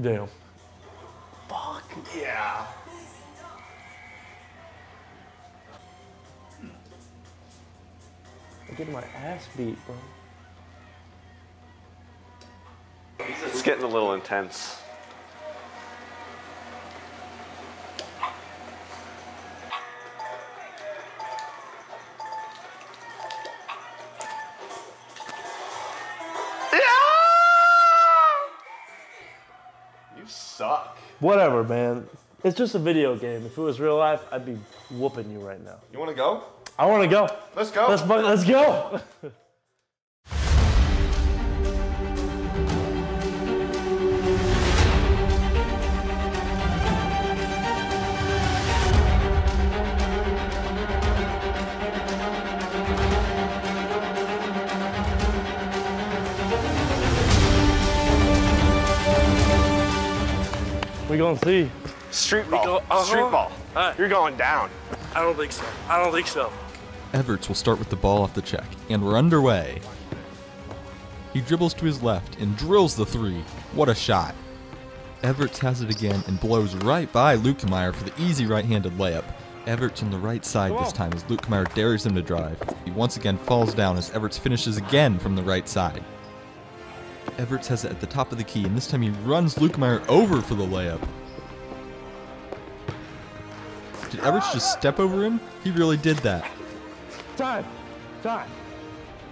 Damn. Fuck yeah. I'm getting my ass beat, bro. It's getting a little intense. Suck. Whatever, man. It's just a video game. If it was real life, I'd be whooping you right now. You want to go? I want to go. Let's go. Let's let's go. we gonna see. Street ball. go- uh-huh. Street ball. Alright. You're going down. I don't think so. I don't think so. Everts will start with the ball off the check, and we're underway. He dribbles to his left and drills the three. What a shot. Everts has it again and blows right by Lukemeyer for the easy right-handed layup. Everts on the right side this time as Lukemeyer dares him to drive. He once again falls down as Everts finishes again from the right side. Everts has it at the top of the key, and this time he runs Lukemeyer over for the layup. Did Everts just step over him? He really did that. Time. Time.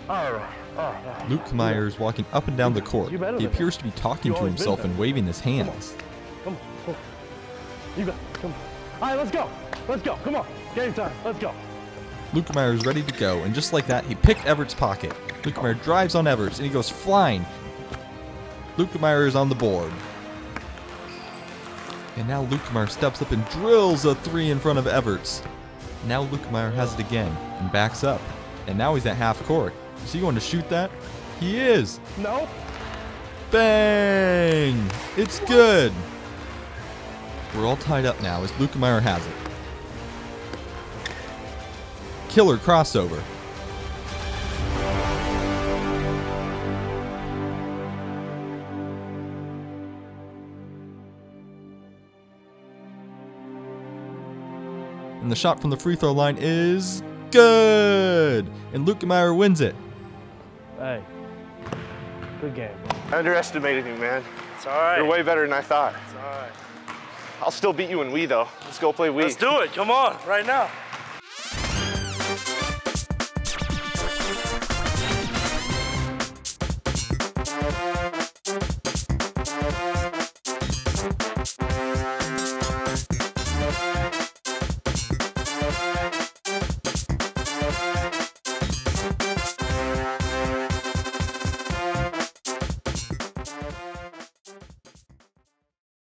All right. All right. Luke is walking up and down the court. He appears to be talking You to himself and waving his hands. Come on. Come on. You got. Come on. All right. Let's go. Let's go. Come on. Game time. Let's go. Luke is ready to go, and just like that, he picked Everett's pocket. Luke Myers drives on Everett, and he goes flying. Luke Myers is on the board. And now Luke Meyer steps up and drills a three in front of Everts. Now Luke Meyer has it again and backs up. And now he's at half court. Is he going to shoot that? He is. No. Bang! It's good. We're all tied up now as Luke Meyer has it. Killer crossover. And the shot from the free throw line is good. And Luke Meyer wins it. Hey. Good game. I underestimated you, man. It's all right. You're way better than I thought. It's all right. I'll still beat you in Wii, though. Let's go play Wii. Let's do it. Come on, right now.